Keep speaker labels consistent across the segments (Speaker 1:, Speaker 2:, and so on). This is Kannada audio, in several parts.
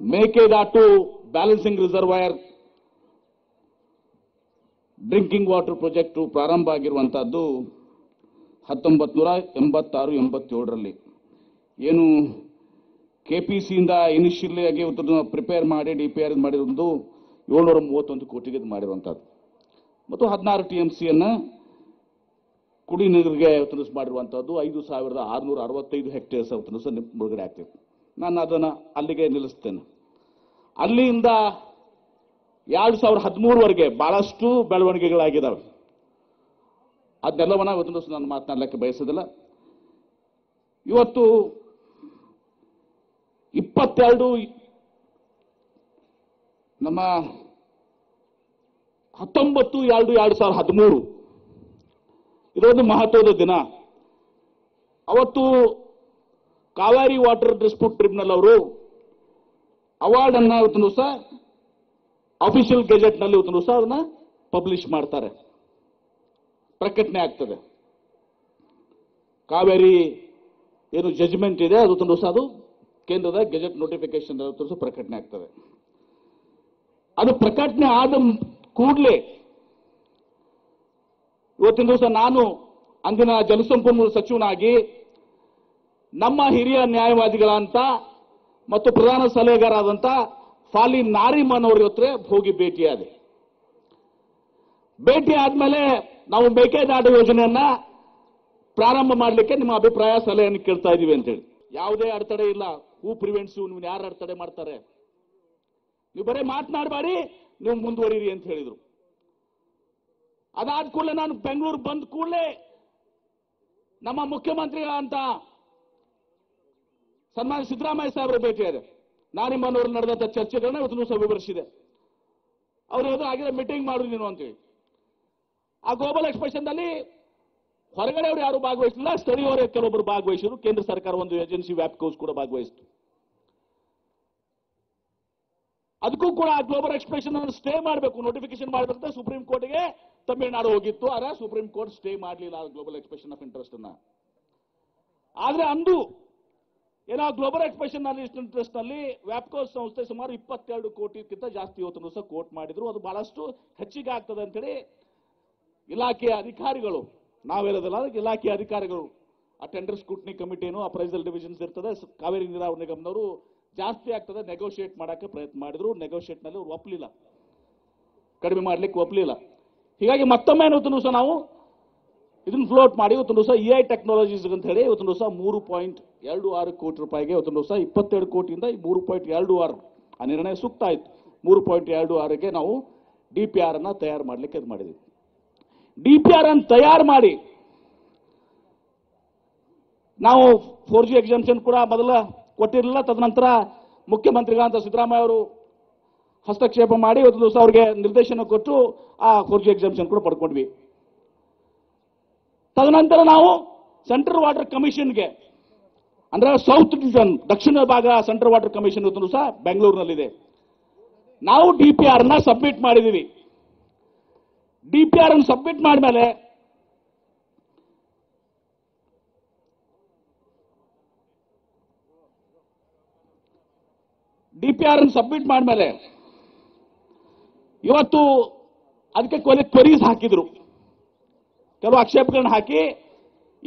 Speaker 1: Mekedatu balancing reservoir, drinking water project ಪ್ರಾರಂಭ ಆಗಿರುವಂಥದ್ದು ಹತ್ತೊಂಬತ್ತು ನೂರ ಎಂಬತ್ತಾರು ಎಂಬತ್ತೇಳರಲ್ಲಿ. ಏನು ಕೆ ಪಿ ಸಿಯಿಂದ ಇನಿಷಿಯಲಿ ಆಗಿ ಪ್ರಿಪೇರ್ ಮಾಡಿ ಡಿ ಪಿ ಆರ್ ಮಾಡಿರೋದು ಏಳ್ನೂರ ಮೂವತ್ತೊಂದು ಕೋಟಿಗೆ ಇದು ಮಾಡಿರುವಂಥದ್ದು. ಮತ್ತು ಹದಿನಾರು ಟಿ ಎಂ ಸಿಯನ್ನು ಕುಡಿ ನೀರಿಗೆ ಮಾಡಿರುವಂಥದ್ದು ಐದು ಸಾವಿರದ ಆರುನೂರ ಅರವತ್ತೈದು ಹೆಕ್ಟೇರ್ಸ್ ಮುಳುಗಡೆ ಆಗ್ತದೆ. ನಾನು ಅದನ್ನು ಅಲ್ಲಿಗೆ ನಿಲ್ಲಿಸ್ತೇನೆ. ಅಲ್ಲಿಂದ ಎರಡು ಸಾವಿರದ ಹದಿಮೂರವರೆಗೆ ಬಹಳಷ್ಟು ಬೆಳವಣಿಗೆಗಳಾಗಿದ್ದಾವೆ ಅದನ್ನೆಲ್ಲವನ್ನ ಇವತ್ತು ನಾನು ಮಾತನಾಡಲಿಕ್ಕೆ ಬಯಸೋದಿಲ್ಲ. ಇವತ್ತು ಇಪ್ಪತ್ತೆರಡು ನಮ್ಮ ಹತ್ತೊಂಬತ್ತು ಎರಡು ಎರಡು ಸಾವಿರದ ಹದಿಮೂರು. ಇದೊಂದು ಮಹತ್ವದ ದಿನ. ಅವತ್ತು ಕಾವೇರಿ ವಾಟರ್ ಡಿಸ್ಪ್ಯೂಟ್ ಟ್ರಿಬ್ಯುನಲ್ ಅವರು ಅವಾರ್ಡ್ ಅನ್ನ ಇವತ್ತು ಸಹ ಅಫಿಷಿಯಲ್ ಗೆಜೆಟ್ನಲ್ಲಿ ಇವತ್ತು ಸಹ ಅದನ್ನ ಪಬ್ಲಿಷ್ ಮಾಡ್ತಾರೆ. ಪ್ರಕಟಣೆ ಆಗ್ತದೆ. ಕಾವೇರಿ ಏನು ಜಜ್ಮೆಂಟ್ ಇದೆ, ಅದು ಸಹ ಅದು ಕೇಂದ್ರದ ಗೆಜೆಟ್ ನೋಟಿಫಿಕೇಶನ್ ಸಹ ಪ್ರಕಟಣೆ ಆಗ್ತದೆ. ಅದು ಪ್ರಕಟಣೆ ಆದ ಕೂಡಲೇ ಇವತ್ತಿನ ದಿವಸ ನಾನು ಅಂದಿನ ಜಲಸಂಪನ್ಮೂಲ ಸಚಿವನಾಗಿ ನಮ್ಮ ಹಿರಿಯ ನ್ಯಾಯವಾದಿಗಳಂತ ಮತ್ತು ಪ್ರಧಾನ ಸಲಹೆಗಾರಾದಂತ ಫಾಲಿ ನಾರಿಮನ್ ಅವರ ಹತ್ರ ಹೋಗಿ ಭೇಟಿಯಾದೆ. ಭೇಟಿ ಆದ್ಮೇಲೆ ನಾವು ಮೇಕೆದಾಟು ಯೋಜನೆಯನ್ನ ಪ್ರಾರಂಭ ಮಾಡಲಿಕ್ಕೆ ನಿಮ್ಮ ಅಭಿಪ್ರಾಯ, ಸಲಹೆಯನ್ನು ಕೇಳ್ತಾ ಇದೀವಿ ಅಂತೇಳಿ. ಯಾವುದೇ ಅಡೆತಡೆ ಇಲ್ಲ. ಹೂ ಪ್ರಿವೆಂಟ್ಸ್ ನೀವು ಯಾರು ಅಡೆತಡೆ ಮಾಡ್ತಾರೆ? ನೀವು ಬರೀ ಮಾತನಾಡಬೇಡಿ ನೀವು ಮುಂದುವರಿರಿ ಅಂತ ಹೇಳಿದ್ರು. ಅದಾದ ಕೂಡಲೇ ನಾನು ಬೆಂಗಳೂರು ಬಂದ ಕೂಡಲೇ ನಮ್ಮ ಮುಖ್ಯಮಂತ್ರಿಗಳಂತ ಸನ್ಮಾನ್ಯ ಸಿದ್ದರಾಮಯ್ಯ ಸಾಹೇಬರು ಭೇಟಿಯಾದೆ ನಾನಿಮ್ಮನವರು ನಡೆದಂಥ ಚರ್ಚೆಗಳನ್ನ ಇವತ್ತು ಸಹ ವಿವರಿಸಿದೆ. ಅವ್ರು ಯಾವ್ದೋ ಆಗಿದೆ ಮೀಟಿಂಗ್ ಮಾಡು ನೀನು ಅಂತೇಳಿ ಆ ಗ್ಲೋಬಲ್ ಎಕ್ಸ್ಪ್ರೆಷನ್ನಲ್ಲಿ ಹೊರಗಡೆ ಅವರು ಯಾರು ಭಾಗವಹಿಸಲಿಲ್ಲ ಸ್ಥಳೀಯವರು ಕೆಲವೊಬ್ಬರು ಭಾಗವಹಿಸಿದ್ರು. ಕೇಂದ್ರ ಸರ್ಕಾರ ಒಂದು ಏಜೆನ್ಸಿ ವ್ಯಾಪ್ಕೋಸ್ ಕೂಡ ಭಾಗವಹಿಸಿತು. ಅದಕ್ಕೂ ಕೂಡ ಆ ಗ್ಲೋಬಲ್ ಎಕ್ಸ್ಪ್ರೆಷನ್ ಅನ್ನು ಸ್ಟೇ ಮಾಡಬೇಕು. ನೋಟಿಫಿಕೇಶನ್ ಮಾಡಬೇಕಂತ ಸುಪ್ರೀಂ ಕೋರ್ಟ್ಗೆ ತಮಿಳುನಾಡು ಹೋಗಿತ್ತು. ಆದ್ರೆ ಸುಪ್ರೀಂ ಕೋರ್ಟ್ ಸ್ಟೇ ಮಾಡಲಿಲ್ಲ ಗ್ಲೋಬಲ್ ಎಕ್ಸ್ಪ್ರೆಷನ್ ಆಫ್ ಇಂಟ್ರೆಸ್ಟ್ ಅನ್ನ. ಆದ್ರೆ ಅಂದು ಏನೋ ಗ್ಲೋಬಲ್ ಎಕ್ಸ್ಪ್ರೆಷನ್ ಇಂಟ್ರೆಸ್ಟ್ನಲ್ಲಿ ವ್ಯಾಪ್ಕೋಸ್ ಸಂಸ್ಥೆ ಸುಮಾರು ಇಪ್ಪತ್ತೆರಡು ಕೋಟಿಗಿಂತ ಜಾಸ್ತಿ ಇವತ್ತು ಸಹ ಕೋಟ್ ಮಾಡಿದ್ರು. ಅದು ಬಹಳಷ್ಟು ಹೆಚ್ಚಿಗೆ ಆಗ್ತದೆ ಅಂತೇಳಿ ಇಲಾಖೆಯ ಅಧಿಕಾರಿಗಳು ನಾವೇಳೋದಲ್ಲ ಅದಕ್ಕೆ ಇಲಾಖೆಯ ಅಧಿಕಾರಿಗಳು, ಆ ಟೆಂಡರ್ ಸ್ಕೂಟ್ನಿ ಕಮಿಟಿನೂ ಅಪ್ರೈಸಲ್ ಡಿವಿಷನ್ಸ್ ಇರ್ತದೆ, ಕಾವೇರಿ ನೀರಾವರಿ ನಿಗಮದವರು ಜಾಸ್ತಿ ಆಗ್ತದೆ ನೆಗೋಷಿಯೇಟ್ ಮಾಡಕ್ಕೆ ಪ್ರಯತ್ನ ಮಾಡಿದ್ರು. ನೆಗೋಷಿಯೇಟ್ನಲ್ಲಿ ಅವ್ರು ಒಪ್ಪಲಿಲ್ಲ ಕಡಿಮೆ ಮಾಡ್ಲಿಕ್ಕೆ ಒಪ್ಪಲಿಲ್ಲ ಹೀಗಾಗಿ ಮತ್ತೊಮ್ಮೆ ಇವತ್ತು ಸಹ ನಾವು ಇದನ್ನ ಫ್ಲೋಟ್ ಮಾಡಿ ಇವತ್ತು ದಿವಸ ಎ ಐ ಟೆಕ್ನಾಲಜೀಸ್ ಅಂತ ಹೇಳಿ ಇವತ್ತು ದಿವಸ ಮೂರು ಪಾಯಿಂಟ್ ಎರಡು ಆರು ಕೋಟಿ ರೂಪಾಯಿಗೆ ಇವತ್ತು ದಿವಸ ಇಪ್ಪತ್ತೆರಡು ಕೋಟಿಯಿಂದ ಮೂರು ಪಾಯಿಂಟ್ ಎರಡು ಆರು. ಆ ನಿರ್ಣಯ ಸೂಕ್ತ ಆಯಿತು. ಮೂರು ಪಾಯಿಂಟ್ ಎರಡು ಆರಿಗೆ ನಾವು ಡಿ ಪಿ ಆರ್ ಅನ್ನ ತಯಾರು ಮಾಡಲಿಕ್ಕೆ ಇದು ಮಾಡಿದ್ವಿ. ಡಿ ಪಿ ಆರ್ ಅನ್ನು ತಯಾರು ಮಾಡಿ, ನಾವು ಫೋರ್ ಜಿ ಎಕ್ಸಾಮ್ಷನ್ ಕೂಡ ಮೊದಲ ಕೊಟ್ಟಿರಲಿಲ್ಲ. ತದನಂತರ ಮುಖ್ಯಮಂತ್ರಿಗಳಂತ ಸಿದ್ದರಾಮಯ್ಯ ಅವರು ಹಸ್ತಕ್ಷೇಪ ಮಾಡಿ ಒಂದು ದಿವಸ ಅವ್ರಿಗೆ ನಿರ್ದೇಶನ ಕೊಟ್ಟು ಆ ಫೋರ್ ಜಿ ಎಕ್ಸಾಮ್ಷನ್ ಕೂಡ ಪಡ್ಕೊಂಡ್ವಿ. ತದನಂತರ ನಾವು ಸೆಂಟ್ರಲ್ ವಾಟರ್ ಕಮಿಷನ್ಗೆ, ಅಂದ್ರೆ ಸೌತ್ ಡಿವಿಷನ್ ದಕ್ಷಿಣ ಭಾಗ ಸೆಂಟ್ರಲ್ ವಾಟರ್ ಕಮಿಷನ್ ಸಹ ಬೆಂಗಳೂರಿನಲ್ಲಿದೆ. ನಾವು ಡಿ ಪಿ ಆರ್ನ ಸಬ್ಮಿಟ್ ಮಾಡಿದೀವಿ ಡಿ ಪಿ ಆರ್ ಅನ್ನು ಸಬ್ಮಿಟ್ ಮಾಡಿದ್ಮೇಲೆ ಡಿ ಪಿ ಆರ್ ಅನ್ನು ಸಬ್ಮಿಟ್ ಮಾಡಿದ್ಮೇಲೆ ಇವತ್ತು ಅದಕ್ಕೆ ಕೊನೆ ಕ್ವರೀಸ್ ಹಾಕಿದ್ರು. ಕೆಲವು ಆಕ್ಷೇಪಗಳನ್ನ ಹಾಕಿ,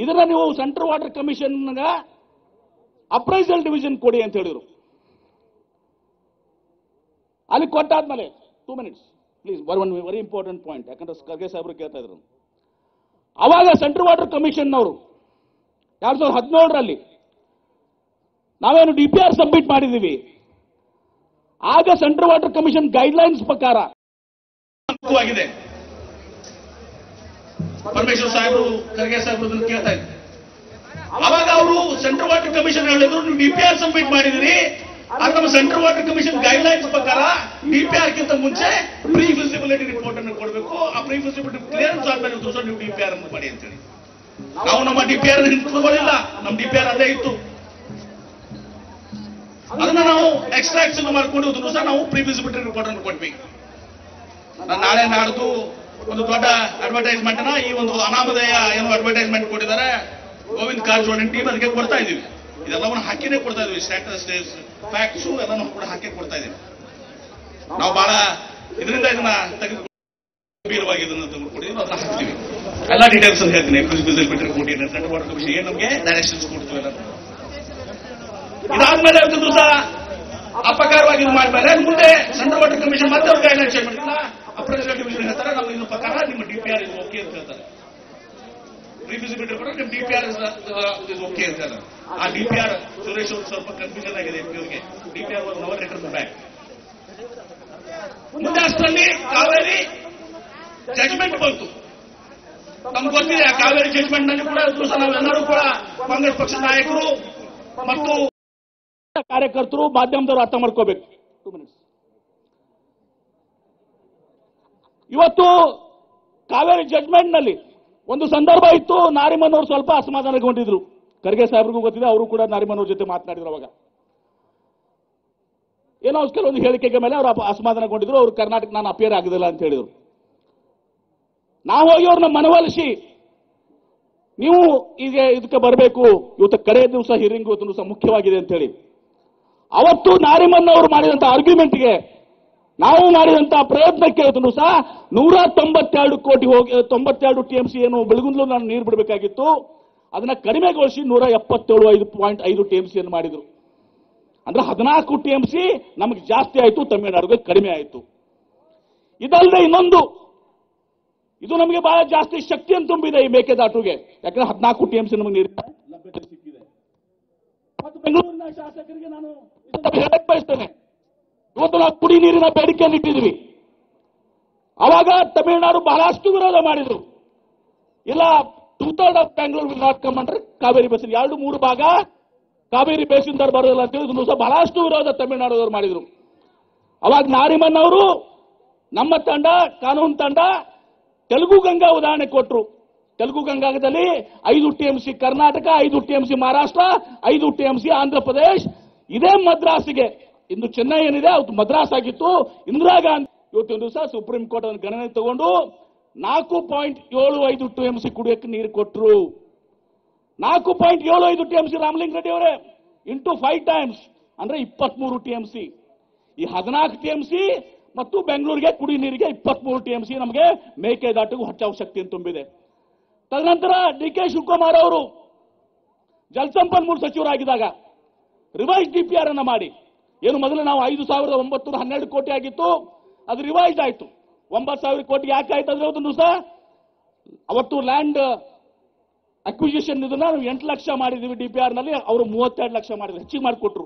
Speaker 1: ಇದನ್ನ ನೀವು central water commission appraisal division ಕೊಡಿ ಅಂತ ಹೇಳಿದ್ರು. ಅಲ್ಲಿ ಕೊಟ್ಟಾದ್ಮೇಲೆ two minutes please one very important point ಯಾಕಂದ್ರೆ ಖರ್ಗೆ ಸಾಹೇಬರು ಕೇಳ್ತಾ ಇದ್ರು. ಅವಾಗ ಸೆಂಟ್ರಲ್ ವಾಟರ್ ಕಮಿಷನ್ ಅವರು ಎರಡ್ ಸಾವಿರದ ಹದಿನೇಳರಲ್ಲಿ ನಾವೇನು ಡಿ ಪಿ ಆರ್ ಸಬ್ಮಿಟ್ ಮಾಡಿದ್ದೀವಿ. ಆಗ ಸೆಂಟ್ರಲ್ ವಾಟರ್ ಕಮಿಷನ್ ಗೈಡ್ಲೈನ್ಸ್ ಪ್ರಕಾರ
Speaker 2: ಆಗಿದೆ ಪರಮೇಶ್ವರ್ ಸಾಹೇಬರು, ಖರ್ಗೆ ಸಾಹೇಬರು ಕೇಳ್ತಾ ಇದ್ರು ಅವಾಗ ಅವರು ಸೆಂಟ್ರಲ್ ವಾಟರ್ ಕಮಿಷನ್ ಹೇಳಿದ್ರು, ನೀವು ಡಿ ಆರ್ ಸಬ್ಮಿಟ್ ಮಾಡಿದಿರಿ. ನಮ್ಮ ಸೆಂಟ್ರಲ್ ವಾಟರ್ ಕಮಿಷನ್ ಗೈಡ್ಲೈನ್ಸ್ ಪ್ರಕಾರ ಡಿ ಆರ್ ಗಿಂತ ಮುಂಚೆ ಪ್ರೀ ಫಿಸಿಬಿಲಿಟಿ ರಿಪೋರ್ಟ್ ಅನ್ನು ಕೊಡಬೇಕು. ಆ ಪ್ರೀ ಫಿಸಿಬಿಲಿಟಿ ಕ್ಲಿಯರೆನ್ಸ್ ಆದ್ಮೇಲೆ ದಿವಸ ನೀವು ಡಿ ಆರ್ ಅನ್ನು ಮಾಡಿ ಅಂತೇಳಿ ನಾವು ನಮ್ಮ ಡಿ ಆರ್ ಹಿಂದ್ಕೊಳ್ಳಿಲ್ಲ ನಮ್ಮ ಡಿ ಪಿ ಆರ್ ಅದೇ ಇತ್ತು. ಅದನ್ನ ನಾವು ಎಕ್ಸ್ಟ್ರಾಕ್ಷನ್ ಮಾಡ್ಕೊಂಡು ದಿವಸ ನಾವು ಪ್ರೀ ಫಿಸಿಬಿಲಿಟಿ ರಿಪೋರ್ಟ್ ಅನ್ನು ನಾನು ನಾಳೆ ನಾಡ್ದು ಒಂದು ದೊಡ್ಡ ಅಡ್ವರ್ಟೈಸ್ಮೆಂಟ್ನ ಈ ಒಂದು ಅನಾಮಧೇಯ ಏನು ಅಡ್ವರ್ಟೈಸ್ಮೆಂಟ್ ಕೊಟ್ಟಿದ್ದಾರೆ. ಗೋವಿಂದ್ ಕಾರಜೋಳ ಟೀಮ್ ಅದಕ್ಕೆ ಕೊಡ್ತಾ ಇದೀವಿ ಇದೆಲ್ಲವನ್ನು ಹಾಕಿನೇ ಕೊಡ್ತಾ ಇದೀವಿ ಸ್ಟ್ಯಾಟಸ್ ಫ್ಯಾಕ್ಟ್ಸು ಎಲ್ಲಾನು ಕೂಡ ಹಾಕಿ ಕೊಡ್ತಾ ಇದೀವಿ ನಾವು ಬಹಳ ಇದರಿಂದ ಇದನ್ನ ತೆಗೆದು ಗಂಭೀರವಾಗಿ ಇದನ್ನ ತೆಗೆದುಕೊಂಡಿದ್ದೀವಿ. ಅದನ್ನ ಹಾಕ್ತೀವಿ. ಎಲ್ಲ ಡೀಟೇಲ್ಸ್ ಹೇಳ್ತೀನಿ. ಬಿಸಿಲ್ ಬಿಟ್ಟರೆ ಸೆಂಟ್ರಲ್ ವಾಟರ್ ಕಮಿಷನ್ ಏನು ನಮಗೆ? ಡೈರೆಕ್ಷನ್ಸ್ ಕೊಡ್ತೀವಿ ಎಲ್ಲ ಇದಾದ್ಮೇಲೆ ಅಪಕಾರವಾಗಿ ಇದು ಮಾಡಿದ್ಮೇಲೆ ಮುಂದೆ ಸೆಂಟ್ರಲ್ ವಾಟರ್ ಕಮಿಷನ್ ಮತ್ತೆ ಅವ್ರು ಗೈಡ್ಲೈನ್ಸ್ ಚೇಂಜ್ ಅಪ್ರೆಸಿಡೆಂಟ್ ಡಿವಿಷನ್ ಹೇಳ್ತಾರೆ ನಾವು ಇದ್ರ ಪ್ರಕಾರ ನಿಮ್ಮ D P R is okay ಅಂತ ಹೇಳ್ತಾರೆ. ರಿವಿಸಿಬಿಲಿಟಿ ಕೂಡ ನಿಮ್ಮ D P R is okay ಅಂತ ಹೇಳ್ತಾರೆ. ಆ ಡಿ ಪಿ ಆರ್ ಸುರೇಶ್ ಅವ್ರು ಸ್ವಲ್ಪ ಕನ್ಫ್ಯೂಷನ್ ಆಗಿದೆ ಇವ್ರಿಗೆ ಡಿ ಪಿ ಆರ್ ಒಂದು ನವರ್ ರಿಟರ್ನ್ ಬ್ಯಾಕ್ ಮುಂದೆ ಅಷ್ಟರಲ್ಲಿ ಕಾವೇರಿ ಜಜ್ಮೆಂಟ್ ಬಂತು. ನಮ್ಗೆ ಗೊತ್ತಿದೆ, ಆ ಕಾವೇರಿ ಜಜ್ಮೆಂಟ್ನಲ್ಲಿ ಕೂಡ ಸಹ ನಾವೆಲ್ಲರೂ ಕೂಡ ಕಾಂಗ್ರೆಸ್ ಪಕ್ಷದ ನಾಯಕರು ಮತ್ತು
Speaker 1: ಕಾರ್ಯಕರ್ತರು ಮಾಧ್ಯಮದವರು ಅರ್ಥ ಮಾಡ್ಕೋಬೇಕು. ಟೂ ಮಿನಿಟ್ಸ್ ಇವತ್ತು ಕಾವೇರಿ ಜಡ್ಜ್ಮೆಂಟ್ನಲ್ಲಿ ಒಂದು ಸಂದರ್ಭ ಇತ್ತು ನಾರಿಮನ್ ಅವರು ಸ್ವಲ್ಪ ಅಸಮಾಧಾನಗೊಂಡಿದ್ರು. ಖರ್ಗೆ ಸಾಹೇಬ್ರಿಗೂ ಗೊತ್ತಿದೆ, ಅವರು ಕೂಡ ನಾರಿಮನ್ ಅವ್ರ ಜೊತೆ ಮಾತನಾಡಿದ್ರು ಅವಾಗ. ಏನೋ ಕೆಲವೊಂದು ಹೇಳಿಕೆಗೆ ಮೇಲೆ ಅವರು ಅಸಮಾಧಾನಗೊಂಡಿದ್ರು, ಅವರು ಕರ್ನಾಟಕ ನಾನು ಅಪಿಯರ್ ಆಗುದಿಲ್ಲ ಅಂತ ಹೇಳಿದ್ರು. ನಾವು ಹೋಗಿ ಅವ್ರನ್ನ ಮನವೊಲಿಸಿ, ನೀವು ಈಗ ಇದಕ್ಕೆ ಬರಬೇಕು, ಇವತ್ತು ಕಡೆಯ ದಿವಸ ಹಿರಿಂಗ್ ಇವತ್ತು ಮುಖ್ಯವಾಗಿದೆ ಅಂತ ಹೇಳಿ. ಅವತ್ತು ನಾರಿಮನ್ ಅವರು ಮಾಡಿದಂತ ಆರ್ಗ್ಯುಮೆಂಟ್ಗೆ ನಾವು ಮಾಡಿದಂತ ಪ್ರಯತ್ನಕ್ಕೆ ಇದನ್ನು ಸಹ ನೂರ ತೊಂಬತ್ತೆರಡು ಕೋಟಿ ಹೋಗಿ ತೊಂಬತ್ತೆರಡು ಟಿಎಂಸಿ ಏನು ಬೆಳಗುಂದ್ಲು ನಾನು ನೀರು ಬಿಡಬೇಕಾಗಿತ್ತು. ಅದನ್ನ ಕಡಿಮೆಗೊಳಿಸಿ ನೂರ ಎಪ್ಪತ್ತೇಳು ಐದು ಪಾಯಿಂಟ್ ಐದು ಟಿಎಂಸಿ ಅನ್ನು ಮಾಡಿದ್ರು. ಅಂದ್ರೆ ಹದಿನಾಲ್ಕು ಟಿಎಂಸಿ ನಮಗೆ ಜಾಸ್ತಿ ಆಯಿತು, ತಮಿಳುನಾಡಿಗೆ ಕಡಿಮೆ ಆಯಿತು. ಇದಲ್ಲದೆ ಇನ್ನೊಂದು, ಇದು ನಮಗೆ ಬಹಳ ಜಾಸ್ತಿ ಶಕ್ತಿಯನ್ನು ತುಂಬಿದೆ ಈ ಮೇಕೆದಾಟುಗೆ. ಯಾಕಂದ್ರೆ ಹದಿನಾಲ್ಕು ಟಿಎಂಸಿ ನಮಗೆ ನೀರು ಲಭ್ಯತೆ ಸಿಕ್ಕಿದೆ. ಮತ್ತು ಬೆಂಗಳೂರಿನ ಶಾಸಕರಿಗೆ ನಾನು ಹೇಳಕ್ ಬಯಸ್ತೇನೆ. ಇವತ್ತು ನಾವು ಕುಡಿ ನೀರಿನ ಬೇಡಿಕೆಯನ್ನು ಇಟ್ಟಿದ್ವಿ. ಅವಾಗ ತಮಿಳುನಾಡು ಬಹಳಷ್ಟು ವಿರೋಧ ಮಾಡಿದ್ರು. ಇಲ್ಲ two third of Bangalore will not come ಅಂದ್ರೆ ಕಾವೇರಿ ಬೇಸಿನ್ ಎರಡು, ಮೂರು ಭಾಗ ಕಾವೇರಿ ಬೇಸಿನ ತರ ಬರೋದಿಲ್ಲ ಅಂತ ಹೇಳಿ ಇದನ್ನು ಸಹ ಬಹಳಷ್ಟು ವಿರೋಧ ತಮಿಳುನಾಡದವರು ಮಾಡಿದ್ರು. ಅವಾಗ ನಾರಿಮನ್ ಅವರು ನಮ್ಮ ತಂಡ, ಕಾನೂನು ತಂಡ ತೆಲುಗು ಗಂಗಾ ಉದಾಹರಣೆ ಕೊಟ್ಟರು ತೆಲುಗು ಗಂಗಾದಲ್ಲಿ ಐದು ಟಿಎಂಸಿ ಕರ್ನಾಟಕ, ಐದು ಟಿಎಂಸಿ ಮಹಾರಾಷ್ಟ್ರ, ಐದು ಟಿಎಂಸಿ ಆಂಧ್ರ ಪ್ರದೇಶ್, ಇದೇ ಮದ್ರಾಸಿಗೆ ಇಂದು ಚೆನ್ನೈ ಏನಿದೆ, ಅವತ್ತು ಮದ್ರಾಸ್ ಆಗಿತ್ತು. ಇಂದಿರಾ ಗಾಂಧಿ ಇವತ್ತಿನ ದಿವಸ ಸುಪ್ರೀಂ ಕೋರ್ಟ್ ಒಂದು ಗಣನೆ ತಗೊಂಡು ನಾಲ್ಕು ಪಾಯಿಂಟ್ ಏಳು ಐದು ಟಿಎಂಸಿ ಕುಡಿಯಕ್ಕೆ ನೀರು ಕೊಟ್ಟರು ನಾಲ್ಕು ಪಾಯಿಂಟ್ ಏಳು ಐದು T M C Ramalinga Reddy ಅವರೇ. ಇಂಟು ಫೈವ್ ಟೈಮ್ಸ್ ಅಂದ್ರೆ ಇಪ್ಪತ್ಮೂರು ಸಿ. ಈ ಹದಿನಾಲ್ಕು ಸಿ ಮತ್ತು ಬೆಂಗಳೂರಿಗೆ ಕುಡಿ ನೀರಿಗೆ ಇಪ್ಪತ್ಮೂರು ಸಿ ನಮಗೆ ಮೇಕೆದಾಟಿಗೂ ಹೆಚ್ಚಾವ ಶಕ್ತಿಯನ್ನು ತುಂಬಿದೆ. ತದನಂತರ ಡಿ ಕೆ ಶಿವಕುಮಾರ್ ಅವರು ಜಲಸಂಪನ್ಮೂಲ ಸಚಿವರಾಗಿದ್ದಾಗ ರಿವೈಸ್ ಡಿ ಪಿ ಆರ್ ಅನ್ನು ಮಾಡಿ. ಏನು ಮೊದಲು ನಾವು ಐದು ಸಾವಿರದ ಒಂಬತ್ತು ಹನ್ನೆರಡು ಕೋಟಿ ಆಗಿತ್ತು, ಅದು ರಿವೈಸ್ ಆಯ್ತು. ಒಂಬತ್ತು ಸಾವಿರ ಕೋಟಿ ಯಾಕೆ ಆಯ್ತು ಅಂದ್ರೆ ಒಂದು ದಿವಸ ಅವತ್ತು ಲ್ಯಾಂಡ್ ಅಕ್ವಿಸಿಷನ್ ಇದನ್ನ ನಾವು ಎಂಟು ಲಕ್ಷ ಮಾಡಿದೀವಿ ಡಿಪಿಆರ್ನಲ್ಲಿ, ಅವರು ಮೂವತ್ತೆರಡು ಲಕ್ಷ ಮಾಡಿದ್ರು. ಹೆಚ್ಚಿಗೆ ಮಾಡಿಕೊಟ್ರು.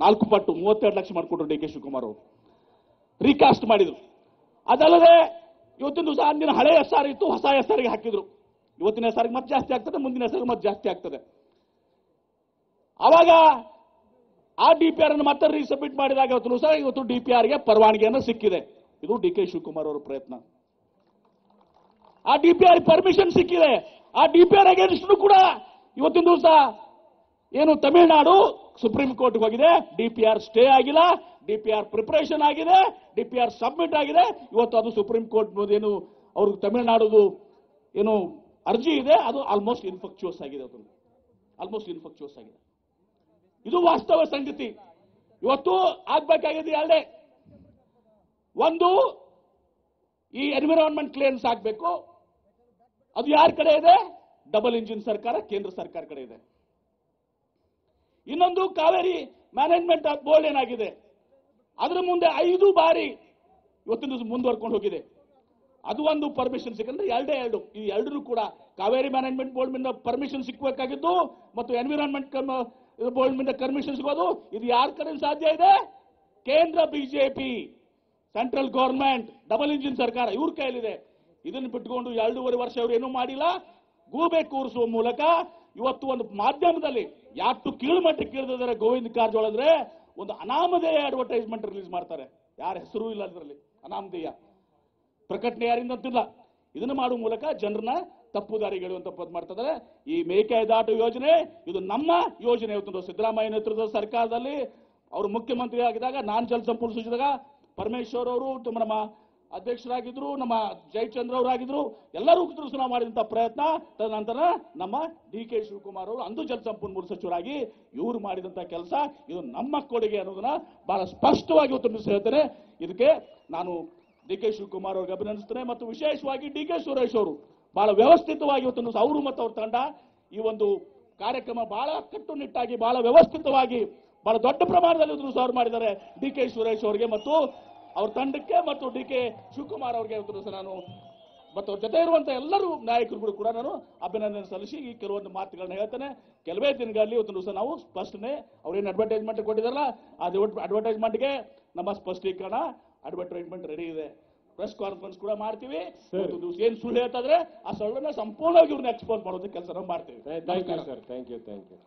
Speaker 1: ನಾಲ್ಕು ಪಟ್ಟು, ಮೂವತ್ತೆರಡು ಲಕ್ಷ ಮಾಡಿಕೊಟ್ರು ಡಿ ಕೆ ಶಿವಕುಮಾರ್ ಅವರು. ರೀಕಾಸ್ಟ್ ಮಾಡಿದ್ರು. ಅದಲ್ಲದೆ ಇವತ್ತಿನ ದಿವಸ ಅಂದಿನ ಹಳೆ ಎಸ್ ಆರ್ ಇತ್ತು, ಹೊಸ ಎಸ್ ಆರ್ಗೆ ಹಾಕಿದ್ರು. ಇವತ್ತಿನ ಎಸ್ ಆರ್ಗೆ ಮತ್ತೆ ಜಾಸ್ತಿ ಆಗ್ತದೆ, ಮುಂದಿನ ಎಸ್ ಆರ್ಗೆ ಮತ್ತೆ ಜಾಸ್ತಿ ಆಗ್ತದೆ. ಅವಾಗ ಆ ಡಿ ಪಿ ಆರ್ ಅನ್ನು ಮತ್ತೆ ರೀಸಬ್ಮಿಟ್ ಮಾಡಿದಾಗ ಇವತ್ತು ಸಹ ಇವತ್ತು ಡಿ ಪಿ ಆರ್ಗೆ ಪರವಾನಗಿಯನ್ನು ಸಿಕ್ಕಿದೆ. ಇದು ಡಿ ಕೆ ಶಿವಕುಮಾರ್ ಅವರ ಪ್ರಯತ್ನ. ಆ ಡಿ ಪಿ ಆರ್ ಪರ್ಮಿಷನ್ ಸಿಕ್ಕಿದೆ. ಆ ಡಿ ಪಿ ಆರ್ ಅಗೇನ್ಸ್ಟ್ ಕೂಡ ಇವತ್ತಿನ ದಿವಸ ಏನು ತಮಿಳುನಾಡು ಸುಪ್ರೀಂ ಕೋರ್ಟ್ ಹೋಗಿದೆ. ಡಿ ಪಿ ಆರ್ ಸ್ಟೇ ಆಗಿಲ್ಲ. ಡಿ ಪಿ ಆರ್ ಪ್ರಿಪರೇಷನ್ ಆಗಿದೆ. ಡಿ ಪಿ ಆರ್ ಸಬ್ಮಿಟ್ ಆಗಿದೆ. ಇವತ್ತು ಅದು ಸುಪ್ರೀಂ ಕೋರ್ಟ್ ಏನು ಅವ್ರಿಗೆ ತಮಿಳುನಾಡುದು ಏನು ಅರ್ಜಿ ಇದೆ. ಅದು ಆಲ್ಮೋಸ್ಟ್ ಇನ್ಫೆಕ್ಚುಯಸ್ ಆಗಿದೆ ಆಲ್ಮೋಸ್ಟ್ ಇನ್ಫೆಕ್ಚುಯಸ್ ಆಗಿದೆ. ಇದು ವಾಸ್ತವ ಸಂಗತಿ. ಇವತ್ತು ಆಗ್ಬೇಕಾಗಿದೆ ಎರಡೇ. ಒಂದು, ಈ ಎನ್ವಿರಾನ್ಮೆಂಟ್ ಕ್ಲಿಯರೆನ್ಸ್ ಆಗಬೇಕು. ಅದು ಯಾರ ಕಡೆ ಇದೆ? ಡಬಲ್ ಇಂಜಿನ್ ಸರ್ಕಾರ, ಕೇಂದ್ರ ಸರ್ಕಾರ ಕಡೆ ಇದೆ. ಇನ್ನೊಂದು, ಕಾವೇರಿ ಮ್ಯಾನೇಜ್ಮೆಂಟ್ ಬೋರ್ಡ್ ಏನಾಗಿದೆ? ಅದರ ಮುಂದೆ ಐದು ಬಾರಿ ಇವತ್ತಿನ ದಿವಸ ಮುಂದುವರ್ಕೊಂಡು ಹೋಗಿದೆ. ಅದು ಒಂದು ಪರ್ಮಿಷನ್ ಸಿಕ್ಕಂದ್ರೆ ಎರಡೇ ಎರಡು. ಈ ಎರಡರೂ ಕೂಡ ಕಾವೇರಿ ಮ್ಯಾನೇಜ್ಮೆಂಟ್ ಬೋರ್ಡ್ ಮಿಂದ ಪರ್ಮಿಷನ್ ಸಿಕ್ಕಬೇಕಾಗಿದ್ದು ಮತ್ತು ಎನ್ವಿರಾನ್ಮೆಂಟ್ ಬೋರ್ಡ್ನಿಂದ ಕರ್ಮಿಷನ್ ಸಿಗೋದು? ಇದು ಯಾರ ಕಡೆ ಸಾಧ್ಯ ಇದೆ? ಕೇಂದ್ರ BJP, central government, double engine ಸರ್ಕಾರ, ಇವ್ರ ಕೈಯಲ್ಲಿದೆ. ಇದನ್ನು ಬಿಟ್ಕೊಂಡು ಎರಡೂವರೆ ವರ್ಷ ಅವ್ರು ಏನೂ ಮಾಡಿಲ್ಲ. ಗೂಬೆ ಕೂರಿಸುವ ಮೂಲಕ ಇವತ್ತು ಒಂದು ಮಾಧ್ಯಮದಲ್ಲಿ ಯಾಟು ಕೀಳುಮಟ್ಟಕ್ಕೆ ಇಳಿದಿದ್ದಾರೆ ಗೋವಿಂದ ಕಾರಜೋಳ ಅಂದ್ರೆ ಒಂದು ಅನಾಮಧೇಯ ಅಡ್ವರ್ಟೈಸ್ಮೆಂಟ್ ರಿಲೀಸ್ ಮಾಡ್ತಾರೆ. ಯಾರ ಹೆಸರು ಇಲ್ಲ ಅದರಲ್ಲಿ. ಅನಾಮಧೇಯ. ಪ್ರಕಟಣೆ ಯಾರಿಂದ ಅಂತಿಲ್ಲ ಇದನ್ನು ಮಾಡುವ ಮೂಲಕ ಜನರನ್ನ ತಪ್ಪು ಅಂತ ಪದ್ ಮಾಡ್ತಿದ್ದಾರೆ. ಈ ಮೇಕೆದಾಟು ಯೋಜನೆ, ಇದು ನಮ್ಮ ಯೋಜನೆ. ಇವತ್ತು ಸಿದ್ದರಾಮಯ್ಯ ನೇತೃತ್ವದ ಸರ್ಕಾರದಲ್ಲಿ ಅವರು ಮುಖ್ಯಮಂತ್ರಿ ಆಗಿದಾಗ ಜಲ ಸಂಪೂರ್ಣ ಸಚಿವರಾಗ ಪರಮೇಶ್ವರ್ ಅವರು ತುಂಬ ನಮ್ಮ ಅಧ್ಯಕ್ಷರಾಗಿದ್ರು, ನಮ್ಮ ಜಯಚಂದ್ರ ಅವರಾಗಿದ್ರು. ಎಲ್ಲರೂ ಮಾಡಿದಂಥ ಮಾಡಿದಂತ ಪ್ರಯತ್ನ. ತದನಂತರ ನಮ್ಮ ಡಿ ಕೆ ಶಿವಕುಮಾರ್ ಅವರು ಅಂದು ಜಲಸಂಪನ್ಮೂಲ ಸಚಿವರಾಗಿ ಇವರು ಮಾಡಿದಂತ ಕೆಲಸ. ಇದು ನಮ್ಮ ಕೊಡುಗೆ ಅನ್ನೋದನ್ನ ಬಹಳ ಸ್ಪಷ್ಟವಾಗಿ ಇವತ್ತು ಹೇಳ್ತೇನೆ. ಇದಕ್ಕೆ ನಾನು ಡಿ ಕೆ ಶಿವಕುಮಾರ್ ಅವ್ರಿಗೆ ಅಭಿನಂದಿಸ್ತೇನೆ. ಮತ್ತು ವಿಶೇಷವಾಗಿ ಡಿ ಕೆ ಸುರೇಶ್ ಅವರು. ಬಹಳ ವ್ಯವಸ್ಥಿತವಾಗಿ ಇವತ್ತು ಅವರು ಮತ್ತು ಅವ್ರ ತಂಡ ಈ ಒಂದು ಕಾರ್ಯಕ್ರಮ ಬಹಳ ಕಟ್ಟುನಿಟ್ಟಾಗಿ, ಬಹಳ ವ್ಯವಸ್ಥಿತವಾಗಿ, ಬಹಳ ದೊಡ್ಡ ಪ್ರಮಾಣದಲ್ಲಿ ಇವತ್ತು ಅವ್ರು ಮಾಡಿದ್ದಾರೆ ಡಿ ಕೆ ಸುರೇಶ್ ಅವರಿಗೆ ಮತ್ತು ಅವ್ರ ತಂಡಕ್ಕೆ ಮತ್ತು ಡಿ ಕೆ ಶಿವಕುಮಾರ್ ಅವರಿಗೆ ಇವತ್ತು ಸಹ ನಾನು ಮತ್ತು ಅವ್ರ ಜೊತೆ ಇರುವಂತ ಎಲ್ಲರೂ ನಾಯಕರುಗಳು ಕೂಡ ನಾನು ಅಭಿನಂದನೆ ಸಲ್ಲಿಸಿ ಈ ಕೆಲವೊಂದು ಮಾತುಗಳನ್ನ ಹೇಳ್ತೇನೆ. ಕೆಲವೇ ದಿನಗಳಲ್ಲಿ ಇವತ್ತು ದಿವಸ ನಾವು ಸ್ಪಷ್ಟನೆ ಅವ್ರೇನು ಅಡ್ವರ್ಟೈಸ್ಮೆಂಟ್ ಕೊಟ್ಟಿದಾರಲ್ಲ ಅದು ಅಡ್ವರ್ಟೈಸ್ಮೆಂಟ್ಗೆ ನಮ್ಮ ಸ್ಪಷ್ಟೀಕರಣ ಅಡ್ವರ್ಟೈಸ್ಮೆಂಟ್ ರೆಡಿ ಇದೆ. ಪ್ರೆಸ್ ಕಾನ್ಫರೆನ್ಸ್ ಕೂಡ ಮಾಡ್ತೀವಿ. ದಿವಸ ಏನ್ ಸುಳ್ಳು ಹೇಳ್ತಾ ಇದ್ರೆ ಆ ಸುಳ್ಳನ್ನ ಸಂಪೂರ್ಣವಾಗಿ ಇವ್ರನ್ನ ಎಕ್ಸ್ಪೋಸ್ ಮಾಡೋದಕ್ಕೆ ಕೆಲಸ ಮಾಡ್ತೀವಿ.
Speaker 3: Thank you sir thank you thank you